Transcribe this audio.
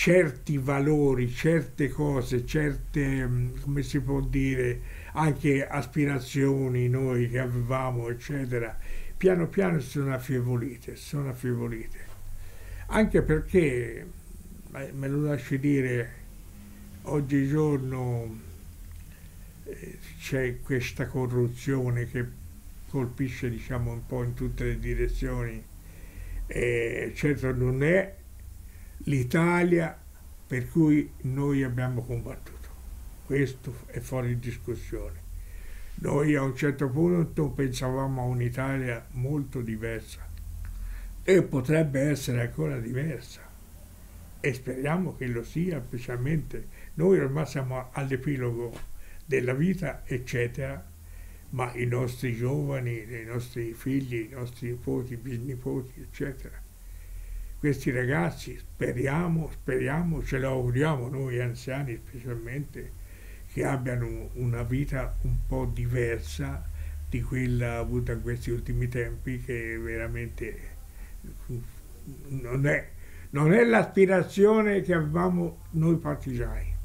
certi valori, certe cose, certe, mm, come si può dire, anche aspirazioni noi che avevamo, eccetera, piano piano sono affievolite, sono affievolite. Anche perché, me lo lasci dire, oggigiorno eh, c'è questa corruzione che colpisce diciamo un po' in tutte le direzioni. E certo non è l'Italia per cui noi abbiamo combattuto. Questo è fuori discussione. Noi a un certo punto pensavamo a un'Italia molto diversa e potrebbe essere ancora diversa e speriamo che lo sia, specialmente noi ormai siamo all'epilogo della vita, eccetera, ma i nostri giovani, i nostri figli, i nostri nipoti, bisnipoti, eccetera, questi ragazzi, speriamo, speriamo, ce lo auguriamo noi anziani specialmente, che abbiano una vita un po' diversa di quella avuta in questi ultimi tempi, che veramente non è, non è l'aspirazione che avevamo noi partigiani.